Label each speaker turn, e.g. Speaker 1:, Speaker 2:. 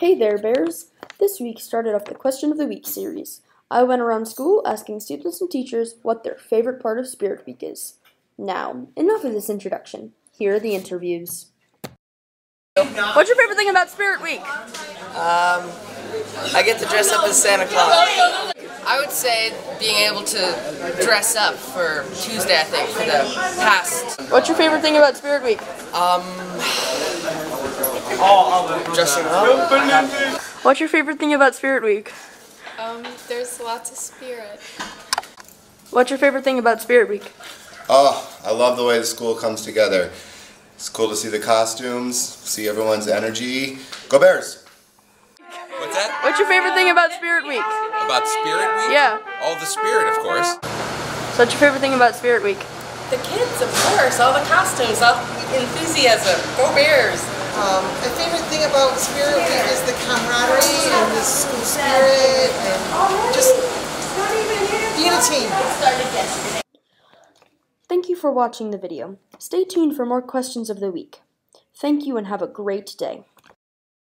Speaker 1: Hey there, Bears! This week started off the Question of the Week series. I went around school asking students and teachers what their favorite part of Spirit Week is. Now, enough of this introduction. Here are the interviews. What's your favorite thing about Spirit Week?
Speaker 2: Um, I get to dress up as Santa Claus.
Speaker 3: I would say being able to dress up for Tuesday, I think, for the past.
Speaker 1: What's your favorite thing about Spirit Week?
Speaker 3: Um,
Speaker 2: Dressing up.
Speaker 1: What's your favorite thing about Spirit Week?
Speaker 4: Um, there's lots of spirit.
Speaker 1: What's your favorite thing about Spirit Week?
Speaker 5: Oh, I love the way the school comes together. It's cool to see the costumes, see everyone's energy. Go Bears!
Speaker 6: What's that?
Speaker 1: What's your favorite thing about Spirit Week?
Speaker 6: About Spirit Week?
Speaker 1: Yeah.
Speaker 6: All the spirit, of course.
Speaker 1: So what's your favorite thing about Spirit Week?
Speaker 3: the kids, of course, all the costumes, all the enthusiasm. Go Bears!
Speaker 2: Um, my favorite thing about Spirit Week is the camaraderie and the school spirit and just being a team.
Speaker 1: Thank you for watching the video. Stay tuned for more questions of the week. Thank you and have a great day.